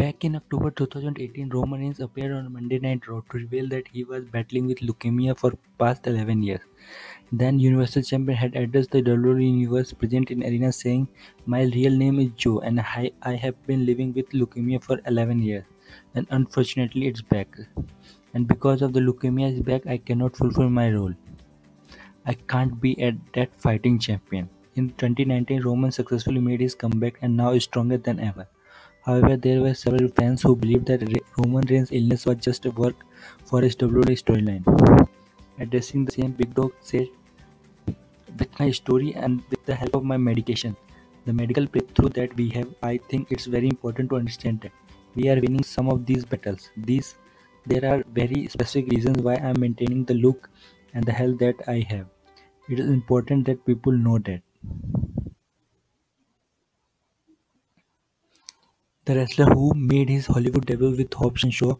Back in October 2018, Roman Reigns appeared on Monday Night Raw to reveal that he was battling with leukemia for past 11 years. Then Universal Champion had addressed the WWE Universe present in arena saying, My real name is Joe and I, I have been living with leukemia for 11 years and unfortunately it's back. And because of the leukemia is back, I cannot fulfill my role. I can't be at that fighting champion. In 2019, Roman successfully made his comeback and now is stronger than ever. However, there were several fans who believed that Roman Reigns' illness was just a work for his WWE storyline. Addressing the same, Big Dog said, With my story and with the help of my medication, the medical breakthrough that we have, I think it's very important to understand that we are winning some of these battles. These there are very specific reasons why I'm maintaining the look and the health that I have. It is important that people know that. The wrestler who made his Hollywood debut with Hobbs and Shaw